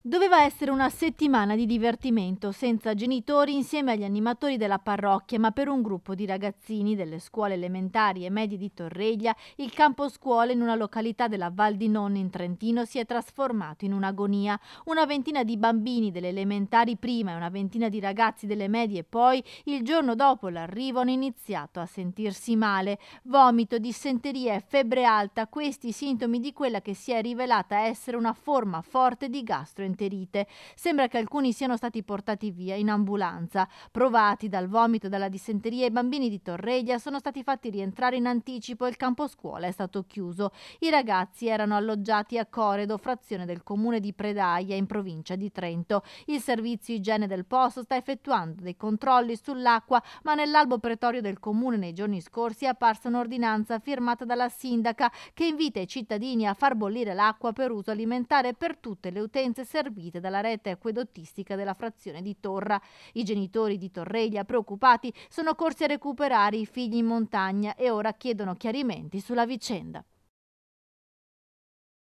Doveva essere una settimana di divertimento, senza genitori, insieme agli animatori della parrocchia, ma per un gruppo di ragazzini delle scuole elementari e medie di Torreglia, il campo scuole in una località della Val di Non in Trentino si è trasformato in un'agonia. Una ventina di bambini delle elementari prima e una ventina di ragazzi delle medie poi, il giorno dopo l'arrivo, hanno iniziato a sentirsi male. Vomito, dissenteria e febbre alta, questi sintomi di quella che si è rivelata essere una forma forte di gastroenterite enterite. Sembra che alcuni siano stati portati via in ambulanza. Provati dal vomito e dalla dissenteria, i bambini di Torreglia sono stati fatti rientrare in anticipo e il campo scuola è stato chiuso. I ragazzi erano alloggiati a Coredo, frazione del comune di Predaia, in provincia di Trento. Il servizio igiene del posto sta effettuando dei controlli sull'acqua, ma nell'albo pretorio del comune nei giorni scorsi è apparsa un'ordinanza firmata dalla sindaca che invita i cittadini a far bollire l'acqua per uso alimentare per tutte le utenze servite servite dalla rete acquedottistica della frazione di Torra. I genitori di Torreglia, preoccupati, sono corsi a recuperare i figli in montagna e ora chiedono chiarimenti sulla vicenda.